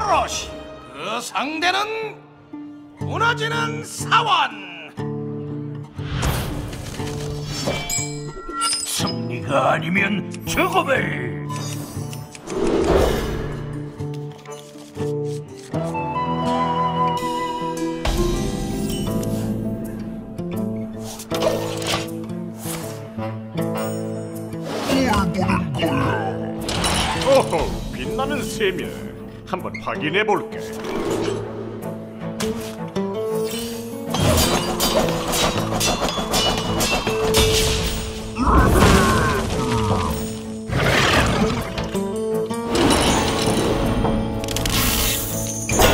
요시 그 상대는 무너지는 사원. 승리가 아니면 죽음을. 오호, 빛나는 셈이야. 한번 확인해 볼게.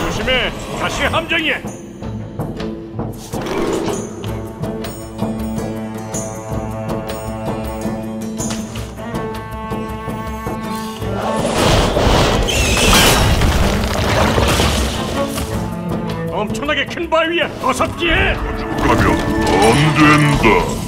조심해, 다시 함정이야. 엄청나게 큰 바위야. 어서 피해. 가면 안 된다.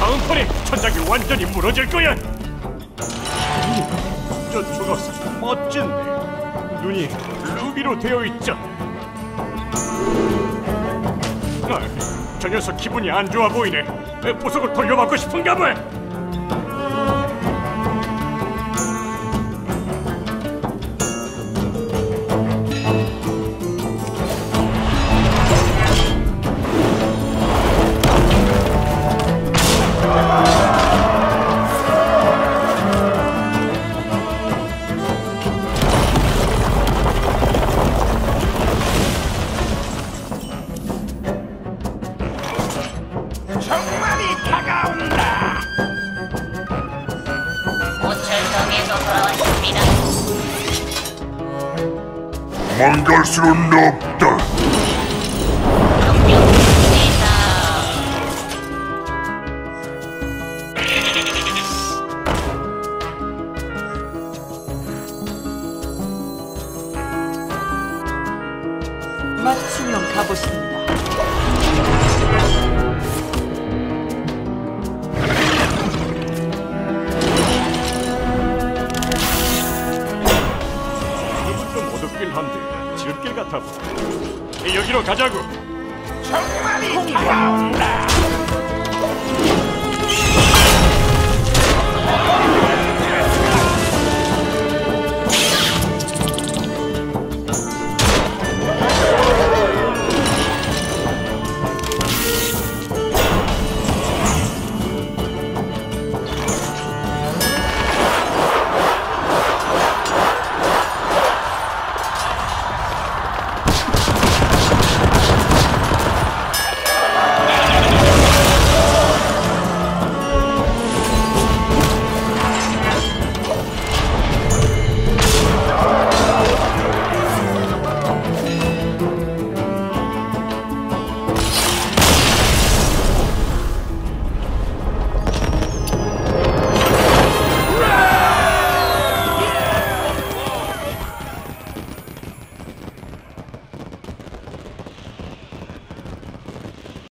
다음 턴에 천장이 완전히 무너질 거야. 저 조각사 멋진데. 눈이 루비로 되어 있죠. 아, 저 녀석 기분이 안 좋아 보이네. 에, 보석을 돌려받고 싶은가 봐. 돌아왔습니다. 도망갈 수는 없다. 맞추면 가보십니다. 같아 여기로 가자고. 정말이 다가온다